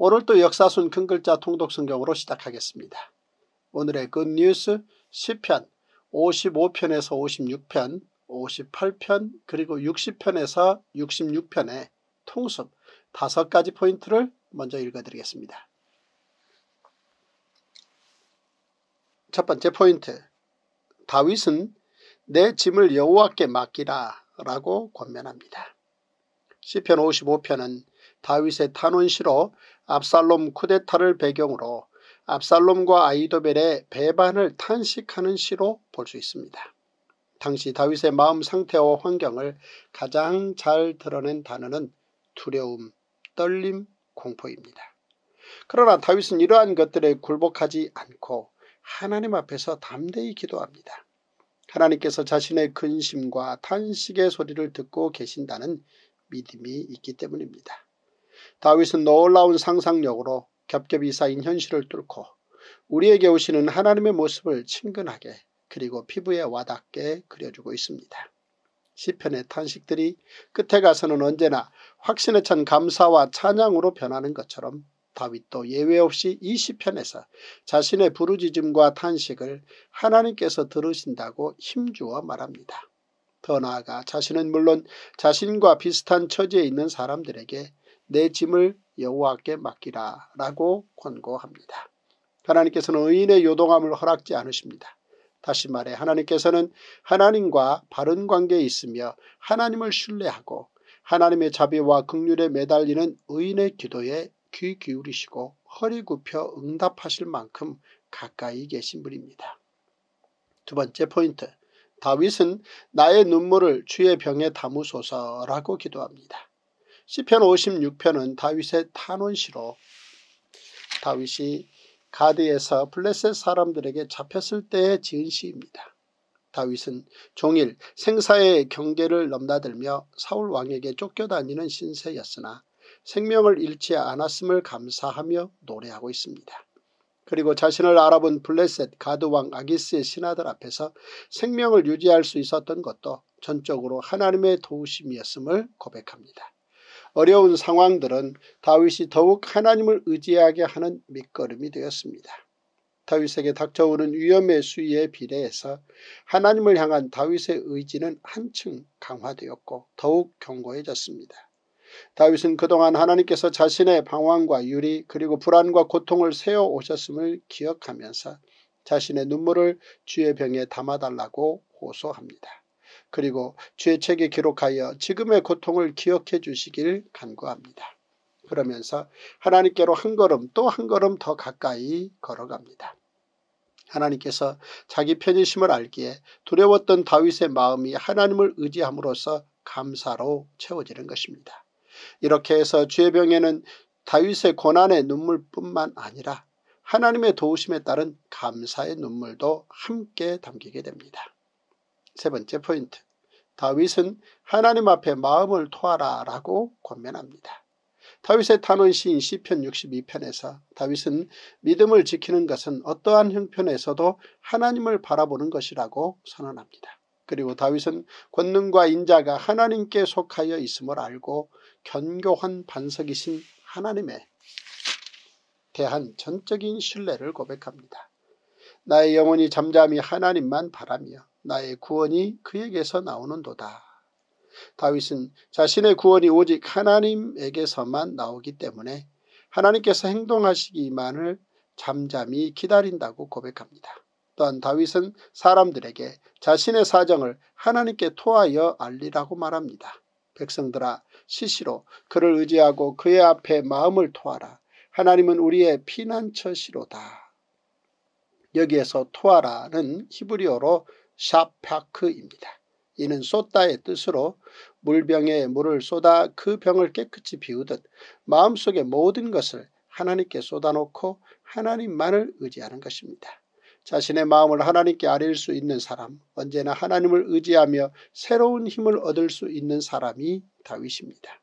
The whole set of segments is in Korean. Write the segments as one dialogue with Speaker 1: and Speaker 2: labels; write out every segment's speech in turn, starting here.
Speaker 1: 오늘 또 역사순 큰 글자 통독 성경으로 시작하겠습니다. 오늘의 굿뉴스 10편 55편에서 56편 58편 그리고 60편에서 66편의 통습 다섯 가지 포인트를 먼저 읽어드리겠습니다. 첫 번째 포인트 다윗은 내 짐을 여호와께 맡기라 라고 권면합니다. 시편 55편은 다윗의 탄원시로 압살롬 쿠데타를 배경으로 압살롬과 아이도벨의 배반을 탄식하는 시로 볼 수 있습니다. 당시 다윗의 마음 상태와 환경을 가장 잘 드러낸 단어는 두려움, 떨림, 공포입니다. 그러나 다윗은 이러한 것들에 굴복하지 않고 하나님 앞에서 담대히 기도합니다. 하나님께서 자신의 근심과 탄식의 소리를 듣고 계신다는 믿음이 있기 때문입니다. 다윗은 놀라운 상상력으로 겹겹이 쌓인 현실을 뚫고 우리에게 오시는 하나님의 모습을 친근하게 그리고 피부에 와닿게 그려주고 있습니다. 시편의 탄식들이 끝에 가서는 언제나 확신에 찬 감사와 찬양으로 변하는 것처럼 다윗도 예외 없이 이 시편에서 자신의 부르짖음과 탄식을 하나님께서 들으신다고 힘주어 말합니다. 더 나아가 자신은 물론 자신과 비슷한 처지에 있는 사람들에게 내 짐을 여호와께 맡기라 라고 권고합니다. 하나님께서는 의인의 요동함을 허락지 않으십니다. 다시 말해 하나님께서는 하나님과 바른 관계에 있으며 하나님을 신뢰하고 하나님의 자비와 극률에 매달리는 의인의 기도에 귀 기울이시고 허리 굽혀 응답하실 만큼 가까이 계신 분입니다. 두 번째 포인트 다윗은 나의 눈물을 주의 병에 담으소서라고 기도합니다. 시편 56편은 다윗의 탄원시로 다윗이 가드에서 블레셋 사람들에게 잡혔을 때의 지은 시입니다. 다윗은 종일 생사의 경계를 넘나들며 사울 왕에게 쫓겨다니는 신세였으나 생명을 잃지 않았음을 감사하며 노래하고 있습니다. 그리고 자신을 알아본 블레셋 가드왕 아기스의 신하들 앞에서 생명을 유지할 수 있었던 것도 전적으로 하나님의 도우심이었음을 고백합니다. 어려운 상황들은 다윗이 더욱 하나님을 의지하게 하는 밑거름이 되었습니다. 다윗에게 닥쳐오는 위험의 수위에 비례해서 하나님을 향한 다윗의 의지는 한층 강화되었고 더욱 견고해졌습니다. 다윗은 그동안 하나님께서 자신의 방황과 유리 그리고 불안과 고통을 세워오셨음을 기억하면서 자신의 눈물을 주의 병에 담아달라고 호소합니다. 그리고 죄 책에 기록하여 지금의 고통을 기억해 주시길 간구합니다. 그러면서 하나님께로 한 걸음 또 한 걸음 더 가까이 걸어갑니다. 하나님께서 자기 편이심을 알기에 두려웠던 다윗의 마음이 하나님을 의지함으로써 감사로 채워지는 것입니다. 이렇게 해서 죄 병에는 다윗의 고난의 눈물뿐만 아니라 하나님의 도우심에 따른 감사의 눈물도 함께 담기게 됩니다. 세 번째 포인트 다윗은 하나님 앞에 마음을 토하라 라고 권면합니다. 다윗의 탄원 시인 시편 62편에서 다윗은 믿음을 지키는 것은 어떠한 형편에서도 하나님을 바라보는 것이라고 선언합니다. 그리고 다윗은 권능과 인자가 하나님께 속하여 있음을 알고 견고한 반석이신 하나님에 대한 전적인 신뢰를 고백합니다. 나의 영혼이 잠잠히 하나님만 바라며 나의 구원이 그에게서 나오는도다. 다윗은 자신의 구원이 오직 하나님에게서만 나오기 때문에 하나님께서 행동하시기만을 잠잠히 기다린다고 고백합니다. 또한 다윗은 사람들에게 자신의 사정을 하나님께 토하여 알리라고 말합니다. 백성들아 시시로 그를 의지하고 그의 앞에 마음을 토하라. 하나님은 우리의 피난처시로다. 여기에서 토하라는 히브리어로 샤파크입니다. 이는 쏟다의 뜻으로 물병에 물을 쏟아 그 병을 깨끗이 비우듯 마음속의 모든 것을 하나님께 쏟아놓고 하나님만을 의지하는 것입니다. 자신의 마음을 하나님께 아릴 수 있는 사람, 언제나 하나님을 의지하며 새로운 힘을 얻을 수 있는 사람이 다윗입니다.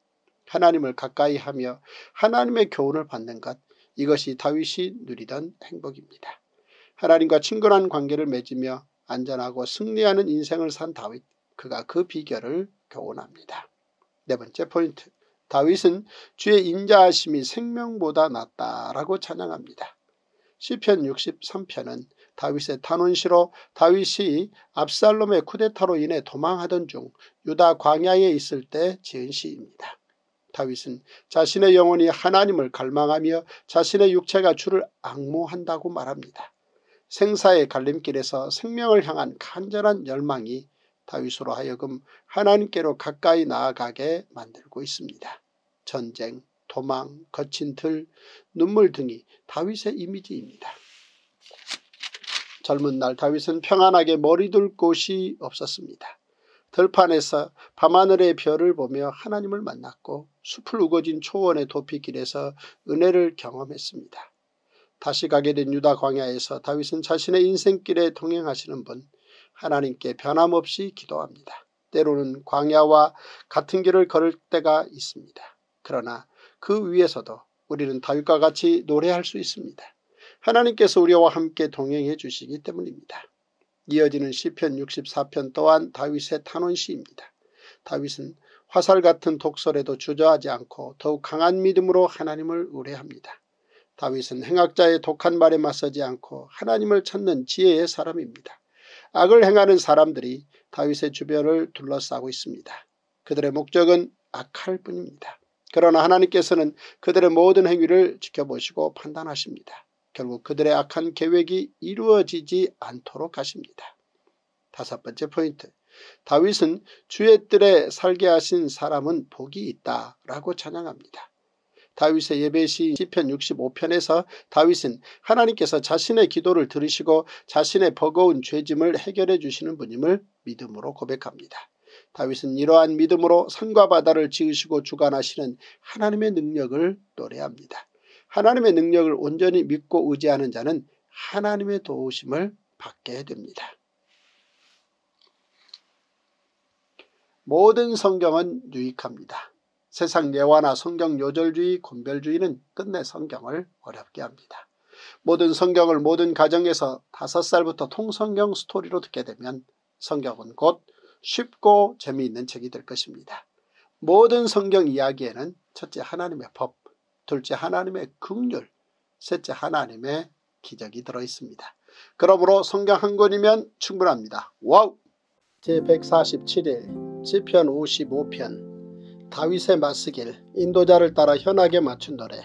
Speaker 1: 하나님을 가까이 하며 하나님의 교훈을 받는 것, 이것이 다윗이 누리던 행복입니다. 하나님과 친근한 관계를 맺으며 안전하고 승리하는 인생을 산 다윗, 그가 그 비결을 교훈합니다. 네 번째 포인트, 다윗은 주의 인자하심이 생명보다 낫다라고 찬양합니다. 시편 63편은 다윗의 탄원시로 다윗이 압살롬의 쿠데타로 인해 도망하던 중 유다 광야에 있을 때 지은 시입니다. 다윗은 자신의 영혼이 하나님을 갈망하며 자신의 육체가 주를 악모한다고 말합니다. 생사의 갈림길에서 생명을 향한 간절한 열망이 다윗으로 하여금 하나님께로 가까이 나아가게 만들고 있습니다. 전쟁, 도망, 거친 들, 눈물 등이 다윗의 이미지입니다. 젊은 날 다윗은 평안하게 머리둘 곳이 없었습니다. 들판에서 밤하늘의 별을 보며 하나님을 만났고 숲을 우거진 초원의 도피길에서 은혜를 경험했습니다. 다시 가게 된 유다 광야에서 다윗은 자신의 인생길에 동행하시는 분 하나님께 변함없이 기도합니다. 때로는 광야와 같은 길을 걸을 때가 있습니다. 그러나 그 위에서도 우리는 다윗과 같이 노래할 수 있습니다. 하나님께서 우리와 함께 동행해 주시기 때문입니다. 이어지는 시편 64편 또한 다윗의 탄원시입니다. 다윗은 화살 같은 독설에도 주저하지 않고 더욱 강한 믿음으로 하나님을 의뢰합니다. 다윗은 행악자의 독한 말에 맞서지 않고 하나님을 찾는 지혜의 사람입니다. 악을 행하는 사람들이 다윗의 주변을 둘러싸고 있습니다. 그들의 목적은 악할 뿐입니다. 그러나 하나님께서는 그들의 모든 행위를 지켜보시고 판단하십니다. 결국 그들의 악한 계획이 이루어지지 않도록 하십니다. 다섯 번째 포인트. 다윗은 주의 뜰에 살게 하신 사람은 복이 있다 라고 찬양합니다. 다윗의 예배시 시편 65편에서 다윗은 하나님께서 자신의 기도를 들으시고 자신의 버거운 죄짐을 해결해 주시는 분임을 믿음으로 고백합니다. 다윗은 이러한 믿음으로 산과 바다를 지으시고 주관하시는 하나님의 능력을 노래합니다. 하나님의 능력을 온전히 믿고 의지하는 자는 하나님의 도우심을 받게 됩니다. 모든 성경은 유익합니다. 세상 예화나 성경 요절주의, 곤별주의는 끝내 성경을 어렵게 합니다. 모든 성경을 모든 가정에서 다섯 살부터 통성경 스토리로 듣게 되면 성경은 곧 쉽고 재미있는 책이 될 것입니다. 모든 성경 이야기에는 첫째 하나님의 법, 둘째 하나님의 긍휼, 셋째 하나님의 기적이 들어있습니다. 그러므로 성경 한 권이면 충분합니다. Wow! 제147일 시편 55편 다윗의 마스길 인도자를 따라 현악에 맞춘 노래.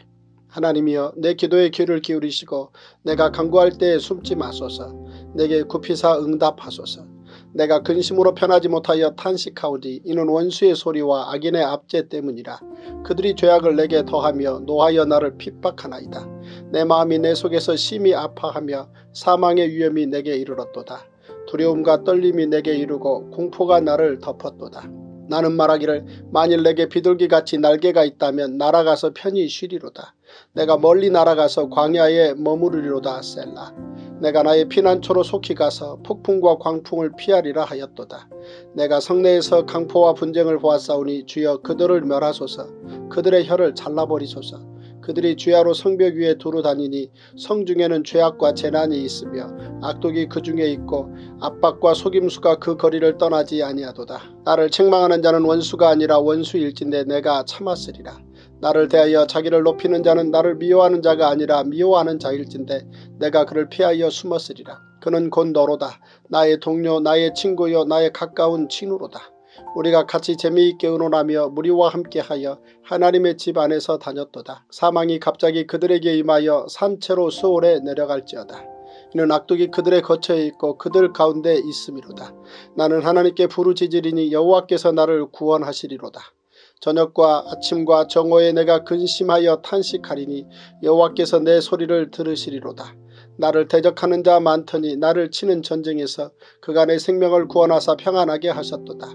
Speaker 1: 하나님이여 내 기도에 귀를 기울이시고 내가 간구할 때에 숨지 마소서. 내게 굽히사 응답하소서. 내가 근심으로 편하지 못하여 탄식하오지 이는 원수의 소리와 악인의 압제 때문이라. 그들이 죄악을 내게 더하며 노하여 나를 핍박하나이다. 내 마음이 내 속에서 심히 아파하며 사망의 위험이 내게 이르렀도다. 두려움과 떨림이 내게 이르고 공포가 나를 덮었도다 나는 말하기를 만일 내게 비둘기같이 날개가 있다면 날아가서 편히 쉬리로다. 내가 멀리 날아가서 광야에 머무르리로다 셀라. 내가 나의 피난처로 속히 가서 폭풍과 광풍을 피하리라 하였도다. 내가 성내에서 강포와 분쟁을 보았사오니 주여 그들을 멸하소서. 그들의 혀를 잘라버리소서. 그들이 죄하로 성벽 위에 두루 다니니 성 중에는 죄악과 재난이 있으며 악독이 그 중에 있고 압박과 속임수가 그 거리를 떠나지 아니하도다. 나를 책망하는 자는 원수가 아니라 원수일진데 내가 참았으리라. 나를 대하여 자기를 높이는 자는 나를 미워하는 자가 아니라 미워하는 자일진데 내가 그를 피하여 숨었으리라. 그는 곧 너로다. 나의 동료 나의 친구여 나의 가까운 친우로다. 우리가 같이 재미있게 의논하며 무리와 함께하여 하나님의 집 안에서 다녔도다. 사망이 갑자기 그들에게 임하여 산채로 수월에 내려갈지어다. 이는 악독이 그들의 거처에 있고 그들 가운데 있음이로다. 나는 하나님께 부르짖으리니 여호와께서 나를 구원하시리로다. 저녁과 아침과 정오에 내가 근심하여 탄식하리니 여호와께서 내 소리를 들으시리로다. 나를 대적하는 자 많더니 나를 치는 전쟁에서 그간의 생명을 구원하사 평안하게 하셨도다.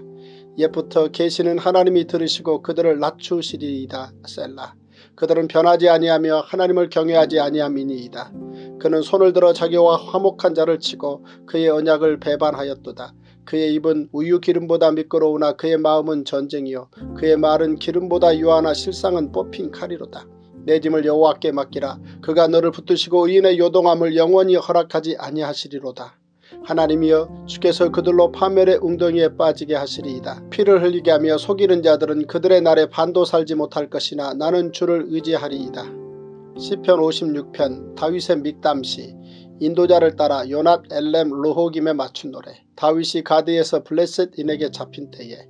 Speaker 1: 옛부터 계시는 하나님이 들으시고 그들을 낮추시리이다. 셀라. 그들은 변하지 아니하며 하나님을 경외하지 아니함이니이다. 그는 손을 들어 자기와 화목한 자를 치고 그의 언약을 배반하였도다. 그의 입은 우유 기름보다 미끄러우나 그의 마음은 전쟁이요 그의 말은 기름보다 유하나 실상은 뽑힌 칼이로다. 내 짐을 여호와께 맡기라. 그가 너를 붙드시고 의인의 요동함을 영원히 허락하지 아니하시리로다. 하나님이여 주께서 그들로 파멸의 웅덩이에 빠지게 하시리이다. 피를 흘리게 하며 속이는 자들은 그들의 날에 반도 살지 못할 것이나 나는 주를 의지하리이다. 시편 56편 다윗의 믹담시 인도자를 따라 요낫 엘렘 루호김에 맞춘 노래 다윗이 가드에서 블레셋인에게 잡힌 때에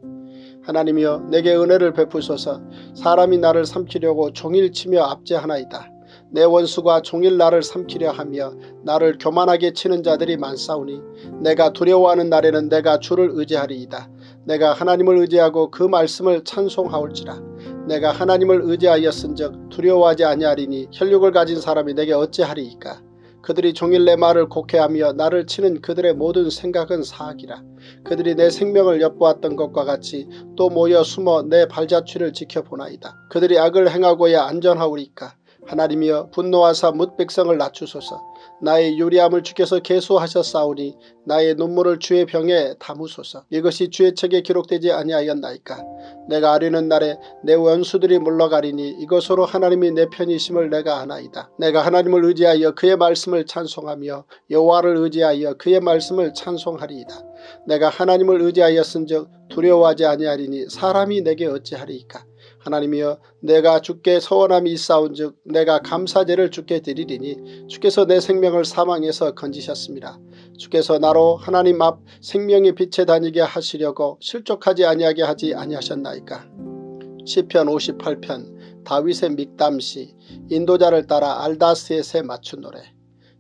Speaker 1: 하나님이여 내게 은혜를 베푸소서 사람이 나를 삼키려고 종일 치며 압제하나이다. 내 원수가 종일 나를 삼키려 하며 나를 교만하게 치는 자들이 많사오니 내가 두려워하는 날에는 내가 주를 의지하리이다. 내가 하나님을 의지하고 그 말씀을 찬송하올지라. 내가 하나님을 의지하였은즉 두려워하지 아니하리니 혈육을 가진 사람이 내게 어찌하리이까. 그들이 종일 내 말을 곡해하며 나를 치는 그들의 모든 생각은 사악이라. 그들이 내 생명을 엿보았던 것과 같이 또 모여 숨어 내 발자취를 지켜보나이다. 그들이 악을 행하고야 안전하오리까. 하나님이여 분노하사 뭇 백성을 낮추소서. 나의 유리함을 주께서 계수하셨사오니 나의 눈물을 주의 병에 담으소서. 이것이 주의 책에 기록되지 아니하였나이까? 내가 아뢰는 날에 내 원수들이 물러가리니 이것으로 하나님이 내 편이심을 내가 아나이다. 내가 하나님을 의지하여 그의 말씀을 찬송하며 여호와를 의지하여 그의 말씀을 찬송하리이다. 내가 하나님을 의지하였은즉 두려워하지 아니하리니 사람이 내게 어찌하리이까 하나님이여 내가 주께 서원함이 있사온즉 내가 감사제를 주께 드리리니 주께서 내 생명을 사망에서 건지셨습니다. 주께서 나로 하나님 앞 생명의 빛에 다니게 하시려고 실족하지 아니하게 하지 아니하셨나이까. 시편 58편 다윗의 믹담시 인도자를 따라 알다스의 새 맞춘 노래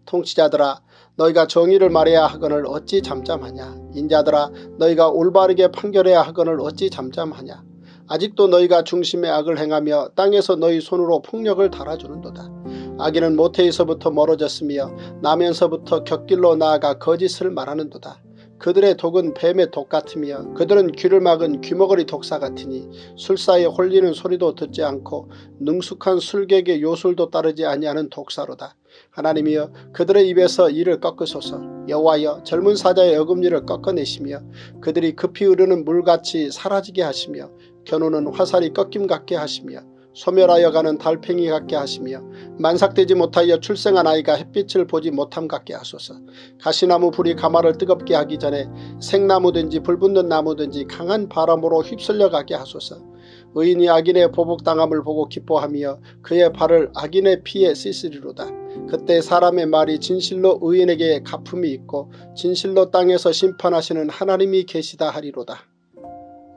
Speaker 1: 통치자들아 너희가 정의를 말해야 하거늘 어찌 잠잠하냐 인자들아 너희가 올바르게 판결해야 하거늘 어찌 잠잠하냐 아직도 너희가 중심의 악을 행하며 땅에서 너희 손으로 폭력을 달아주는도다. 아기는 모태에서부터 멀어졌으며 나면서부터 곁길로 나아가 거짓을 말하는도다. 그들의 독은 뱀의 독 같으며 그들은 귀를 막은 귀머거리 독사 같으니 술사에 홀리는 소리도 듣지 않고 능숙한 술객의 요술도 따르지 아니하는 독사로다. 하나님이여 그들의 입에서 이를 꺾으소서 여호와여 젊은 사자의 어금니를 꺾어내시며 그들이 급히 흐르는 물같이 사라지게 하시며 견우는 화살이 꺾임 같게 하시며 소멸하여 가는 달팽이 같게 하시며 만삭되지 못하여 출생한 아이가 햇빛을 보지 못함 같게 하소서. 가시나무 불이 가마를 뜨겁게 하기 전에 생나무든지 불붙는 나무든지 강한 바람으로 휩쓸려 가게 하소서. 의인이 악인의 보복당함을 보고 기뻐하며 그의 발을 악인의 피에 씻으리로다. 그때 사람의 말이 진실로 의인에게 가품이 있고 진실로 땅에서 심판하시는 하나님이 계시다 하리로다.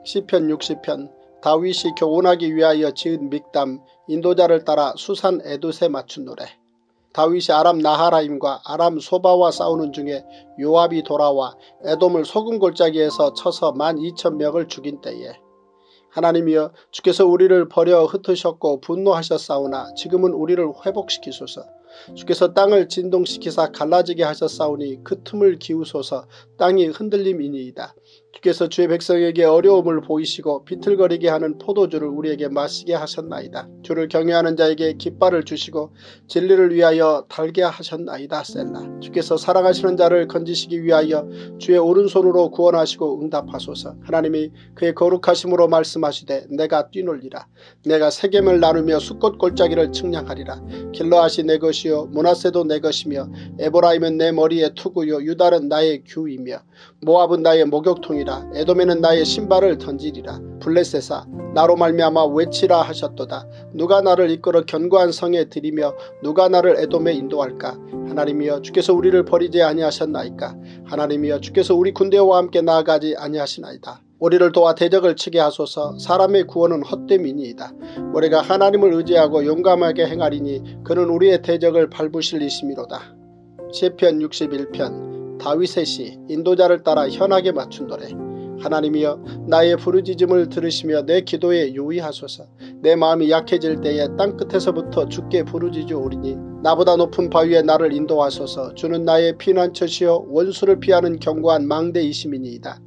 Speaker 1: 시편 60편 다윗이 교훈하기 위하여 지은 믹담 인도자를 따라 수산 에두세 맞춘 노래. 다윗이 아람 나하라임과 아람 소바와 싸우는 중에 요압이 돌아와 에돔을 소금 골짜기에서 쳐서 만 이천 명을 죽인 때에 하나님이여 주께서 우리를 버려 흩으셨고 분노하셨사오나 지금은 우리를 회복시키소서. 주께서 땅을 진동시키사 갈라지게 하셨사오니 그 틈을 기우소서 땅이 흔들림이니이다. 주께서 주의 백성에게 어려움을 보이시고 비틀거리게 하는 포도주를 우리에게 마시게 하셨나이다. 주를 경외하는 자에게 깃발을 주시고 진리를 위하여 달게 하셨나이다. 셀라. 주께서 사랑하시는 자를 건지시기 위하여 주의 오른손으로 구원하시고 응답하소서. 하나님이 그의 거룩하심으로 말씀하시되 내가 뛰놀리라. 내가 세겜을 나누며 수꽃 골짜기를 측량하리라. 길러하시 내 것이요 문하세도 내 것이며 에보라임은 내 머리의 투구요 유달은 나의 규이며 모압은 나의 목욕통이라 에돔에는 나의 신발을 던지리라. 블레셋아 나로 말미암아 외치라 하셨도다. 누가 나를 이끌어 견고한 성에 들이며 누가 나를 에돔에 인도할까? 하나님이여 주께서 우리를 버리지 아니하셨나이까? 하나님이여 주께서 우리 군대와 함께 나아가지 아니하시나이다. 우리를 도와 대적을 치게 하소서. 사람의 구원은 헛됨이니이다. 우리가 하나님을 의지하고 용감하게 행하리니 그는 우리의 대적을 밟으실 이심이로다. 시편 61편 다윗의 시 인도자를 따라 현하게 맞춘 노래. 하나님이여 나의 부르짖음을 들으시며 내 기도에 유의하소서. 내 마음이 약해질 때에 땅끝에서부터 주께 부르짖어오리니 나보다 높은 바위에 나를 인도하소서. 주는 나의 피난처시여 원수를 피하는 견고한 망대이심이니이다.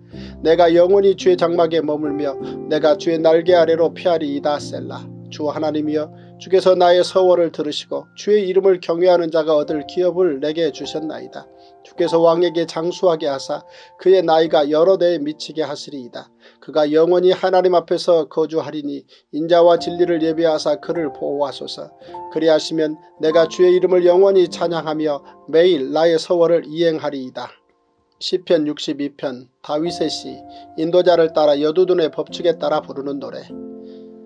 Speaker 1: 내가 영원히 주의 장막에 머물며 내가 주의 날개 아래로 피하리이다 셀라. 주 하나님이여 주께서 나의 서원을 들으시고 주의 이름을 경외하는 자가 얻을 기업을 내게 주셨나이다. 주께서 왕에게 장수하게 하사 그의 나이가 여러 대에 미치게 하시리이다. 그가 영원히 하나님 앞에서 거주하리니 인자와 진리를 예비하사 그를 보호하소서. 그리하시면 내가 주의 이름을 영원히 찬양하며 매일 나의 서원을 이행하리이다. 시편 62편 다윗의 시 인도자를 따라 여두둔의 법칙에 따라 부르는 노래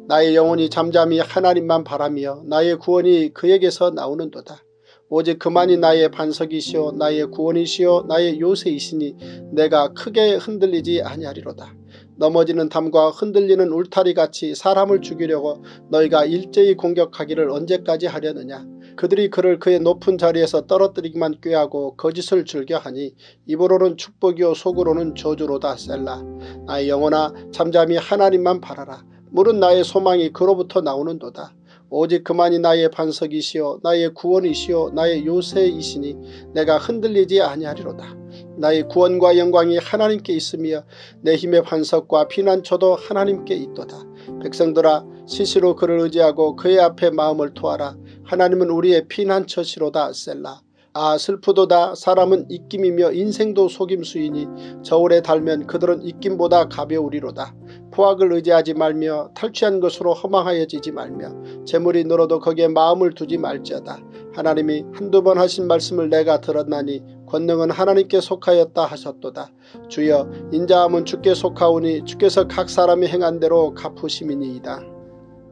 Speaker 1: 나의 영혼이 잠잠히 하나님만 바라며 나의 구원이 그에게서 나오는도다. 오직 그만이 나의 반석이시오 나의 구원이시오 나의 요새이시니 내가 크게 흔들리지 아니하리로다. 넘어지는 담과 흔들리는 울타리같이 사람을 죽이려고 너희가 일제히 공격하기를 언제까지 하려느냐. 그들이 그를 그의 높은 자리에서 떨어뜨리기만 꾀하고 거짓을 즐겨하니 입으로는 축복이요 속으로는 저주로다 셀라. 나의 영혼아 잠잠히 하나님만 바라라. 물은 나의 소망이 그로부터 나오는도다. 오직 그만이 나의 반석이시요 나의 구원이시요 나의 요새이시니 내가 흔들리지 아니하리로다. 나의 구원과 영광이 하나님께 있으며 내 힘의 반석과 피난처도 하나님께 있도다. 백성들아 시시로 그를 의지하고 그의 앞에 마음을 토하라. 하나님은 우리의 피난처시로다 셀라. 아 슬프도다 사람은 입김이며 인생도 속임수이니 저울에 달면 그들은 입김보다 가벼우리로다. 포악을 의지하지 말며 탈취한 것으로 허망하여지지 말며 재물이 늘어도 거기에 마음을 두지 말지어다. 하나님이 한두 번 하신 말씀을 내가 들었나니 권능은 하나님께 속하였다 하셨도다. 주여 인자함은 주께 속하오니 주께서 각 사람이 행한 대로 갚으시이니이다.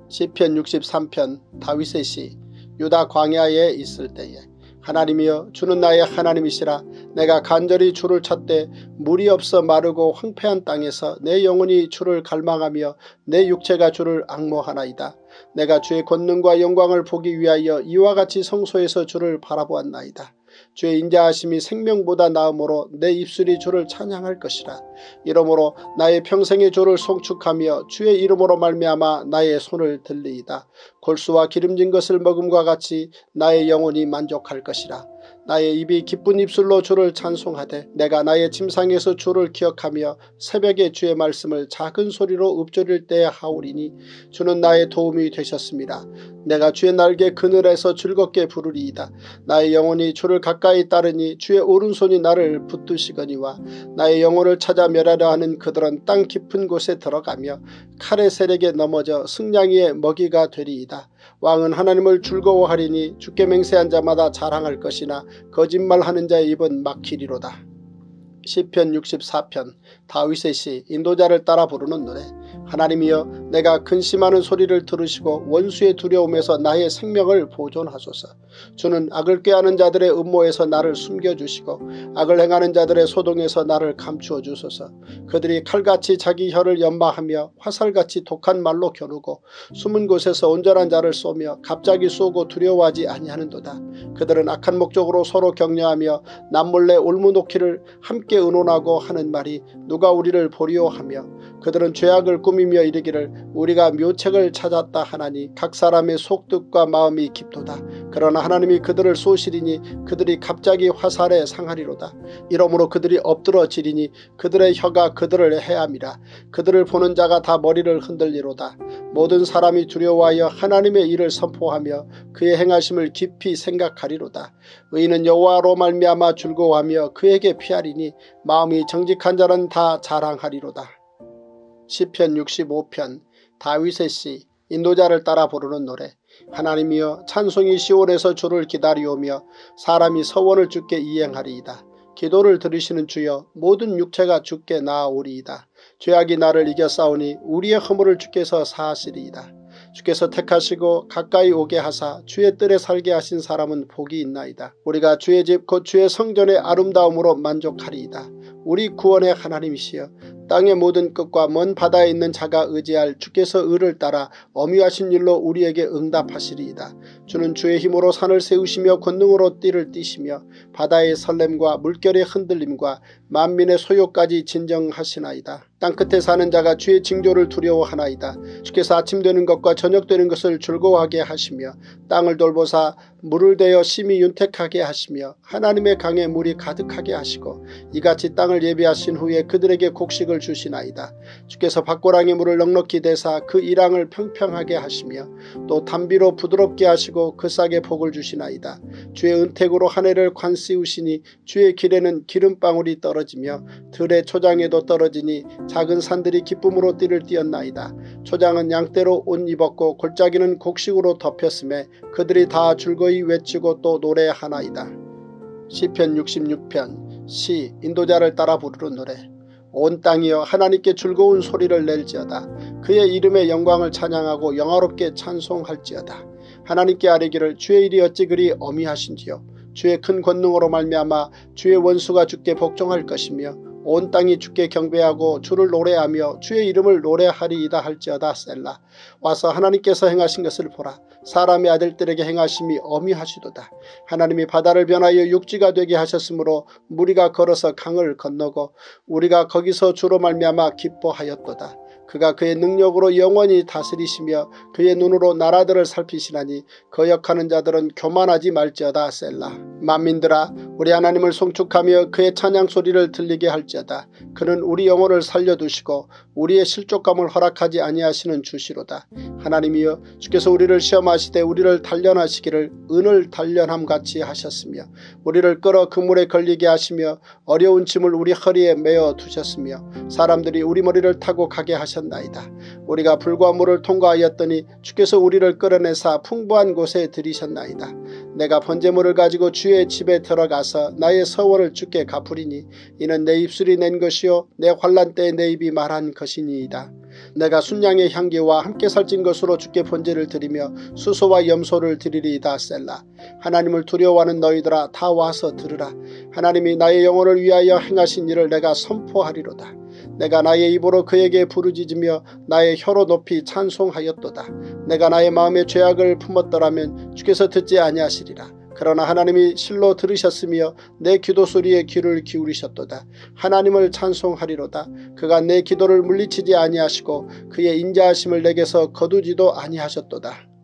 Speaker 1: 시편 63편 다윗의 시 유다 광야에 있을 때에 하나님이여 주는 나의 하나님이시라 내가 간절히 주를 찾되 물이 없어 마르고 황폐한 땅에서 내 영혼이 주를 갈망하며 내 육체가 주를 악모하나이다. 내가 주의 권능과 영광을 보기 위하여 이와 같이 성소에서 주를 바라보았나이다. 주의 인자하심이 생명보다 나음으로 내 입술이 주를 찬양할 것이라. 이러므로 나의 평생의 주를 송축하며 주의 이름으로 말미암아 나의 손을 들리이다. 골수와 기름진 것을 먹음과 같이 나의 영혼이 만족할 것이라. 나의 입이 기쁜 입술로 주를 찬송하되 내가 나의 침상에서 주를 기억하며 새벽에 주의 말씀을 작은 소리로 읊조릴 때 하오리니 주는 나의 도움이 되셨습니다. 내가 주의 날개 그늘에서 즐겁게 부르리이다. 나의 영혼이 주를 가까이 따르니 주의 오른손이 나를 붙드시거니와 나의 영혼을 찾아 멸하려 하는 그들은 땅 깊은 곳에 들어가며 칼의 세력에 넘어져 승냥이의 먹이가 되리이다. 왕은 하나님을 즐거워하리니 주께 맹세한 자마다 자랑할 것이나 거짓말하는 자의 입은 막히리로다. 시편 64편 다윗의 시 인도자를 따라 부르는 노래 하나님이여 내가 근심하는 소리를 들으시고 원수의 두려움에서 나의 생명을 보존하소서. 주는 악을 꾀하는 자들의 음모에서 나를 숨겨주시고 악을 행하는 자들의 소동에서 나를 감추어 주소서. 그들이 칼같이 자기 혀를 연마하며 화살같이 독한 말로 겨누고 숨은 곳에서 온전한 자를 쏘며 갑자기 쏘고 두려워하지 아니하는도다. 그들은 악한 목적으로 서로 격려하며 남몰래 올무놓기를 함께 의논하고 하는 말이 누가 우리를 보리오 하며 그들은 죄악을 꾸 미며 이르기를 우리가 묘책을 찾았다 하나니 각 사람의 속뜻과 마음이 깊도다. 그러나 하나님이 그들을 쏘시리니 그들이 갑자기 화살에 상하리로다. 이러므로 그들이 엎드러지리니 그들의 혀가 그들을 해함이라. 그들을 보는 자가 다 머리를 흔들리로다. 모든 사람이 두려워하여 하나님의 일을 선포하며 그의 행하심을 깊이 생각하리로다. 의인은 여호와로 말미암아 즐거워하며 그에게 피하리니 마음이 정직한 자는 다 자랑하리로다. 시편 65편 다윗의 시 인도자를 따라 부르는 노래 하나님이여 찬송이 시온에서 주를 기다리오며 사람이 서원을 주께 이행하리이다. 기도를 들으시는 주여 모든 육체가 주께 나아오리이다. 죄악이 나를 이겨 싸우니 우리의 허물을 주께서 사하시리이다. 주께서 택하시고 가까이 오게 하사 주의 뜰에 살게 하신 사람은 복이 있나이다. 우리가 주의 집 곧 주의 성전의 아름다움으로 만족하리이다. 우리 구원의 하나님이시여 땅의 모든 끝과 먼 바다에 있는 자가 의지할 주께서 의를 따라 어미하신 일로 우리에게 응답하시리이다. 주는 주의 힘으로 산을 세우시며 권능으로 띠를 띠시며 바다의 설렘과 물결의 흔들림과 만민의 소요까지 진정하시나이다. 땅끝에 사는 자가 주의 징조를 두려워하나이다. 주께서 아침 되는 것과 저녁 되는 것을 즐거워하게 하시며 땅을 돌보사 물을 대어 심히 윤택하게 하시며 하나님의 강에 물이 가득하게 하시고 이같이 땅을 예비하신 후에 그들에게 곡식을 양식을 주시나이다. 주께서 밭고랑의 물을 넉넉히 대사 그 이랑을 평평하게 하시며 또 담비로 부드럽게 하시고 그 싹에 복을 주시나이다. 주의 은택으로 한 해를 관씌우시니 주의 길에는 기름방울이 떨어지며 들의 초장에도 떨어지니 작은 산들이 기쁨으로 띠를 띄었나이다. 초장은 양떼로 옷 입었고 골짜기는 곡식으로 덮였음에 그들이 다 즐거이 외치고 또 노래하나이다. 시편 66편 시 인도자를 따라 부르는 노래 온 땅이여 하나님께 즐거운 소리를 낼지어다. 그의 이름의 영광을 찬양하고 영화롭게 찬송할지어다. 하나님께 아뢰기를 주의 일이 어찌 그리 어미하신지요. 주의 큰 권능으로 말미암아 주의 원수가 주께 복종할 것이며 온 땅이 주께 경배하고 주를 노래하며 주의 이름을 노래하리이다 할지어다 셀라. 와서 하나님께서 행하신 것을 보라. 사람의 아들들에게 행하심이 어미하시도다. 하나님이 바다를 변하여 육지가 되게 하셨으므로 무리가 걸어서 강을 건너고 우리가 거기서 주로 말미암아 기뻐하였도다. 그가 그의 능력으로 영원히 다스리시며 그의 눈으로 나라들을 살피시나니 거역하는 자들은 교만하지 말지어다 셀라. 만민들아 우리 하나님을 송축하며 그의 찬양 소리를 들리게 할지어다. 그는 우리 영혼을 살려두시고 우리의 실족감을 허락하지 아니하시는 주시로다. 하나님이여 주께서 우리를 시험하시되 우리를 단련하시기를 은을 단련함같이 하셨으며 우리를 끌어 그물에 걸리게 하시며 어려운 짐을 우리 허리에 메어 두셨으며 사람들이 우리 머리를 타고 가게 하셨나이다. 우리가 불과 물을 통과하였더니 주께서 우리를 끌어내사 풍부한 곳에 들이셨나이다. 내가 번제물을 가지고 주의 집에 들어가서 나의 서원을 주께 갚으리니 이는 내 입술이 낸 것이요 내 환란 때에 내 입이 말한 것이니이다. 내가 순양의 향기와 함께 살찐 것으로 주께 번제를 드리며 수소와 염소를 드리리이다 셀라. 하나님을 두려워하는 너희들아 다 와서 들으라. 하나님이 나의 영혼을 위하여 행하신 일을 내가 선포하리로다. 내가 나의 입으로 그에게 부르짖으며 나의 혀로 높이 찬송하였도다. 내가 나의 마음의 죄악을 품었더라면 주께서 듣지 아니하시리라. 그러나 하나님이 실로 들으셨으며 내 기도 소리에 귀를 기울이셨도다. 하나님을 찬송하리로다. 그가 내 기도를 물리치지 아니하시고 그의 인자하심을 내게서 거두지도 아니하셨도다.